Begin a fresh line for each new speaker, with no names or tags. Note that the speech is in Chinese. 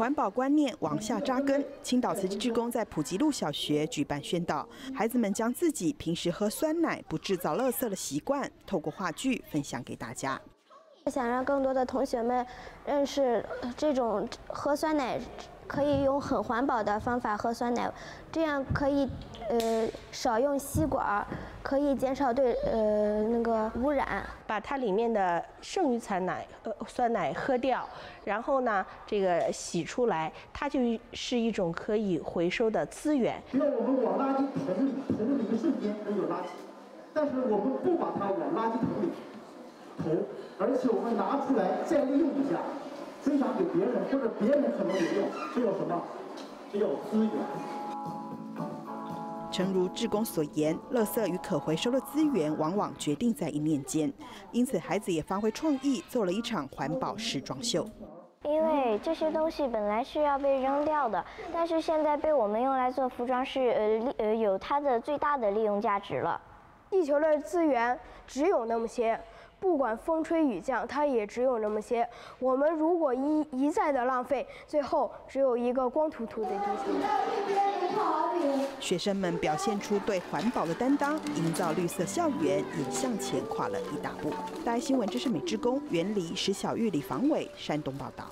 环保观念往下扎根，青岛慈济志工在普吉路小学举办宣导，孩子们将自己平时喝酸奶不制造垃圾的习惯，透过话剧分享给大家。
想让更多的同学们认识这种喝酸奶。可以用很环保的方法喝酸奶，这样可以呃少用吸管，可以减少对呃那个污染。
把它里面的剩余残奶呃酸奶喝掉，然后呢这个洗出来，它就是一种可以回收的资源。
只要我们往垃圾桶里投的一瞬间都有垃圾，但是我们不把它往垃圾桶里投，而且我们拿出来再利用一下。分享给别人，或者别人可能有用，只有什么？只有资源。
诚如志工所言，垃圾与可回收的资源往往决定在一念间，因此孩子也发挥创意，做了一场环保时装秀。
因为这些东西本来是要被扔掉的，但是现在被我们用来做服装，是呃利呃有它的最大的利用价值了。
地球的资源只有那么些。不管风吹雨降，它也只有那么些。我们如果一一再的浪费，最后只有一个光秃秃的地球。
学生们表现出对环保的担当，营造绿色校园，也向前跨了一大步。大爱新闻，这是美职工袁黎、石小玉、李防伟，山东报道。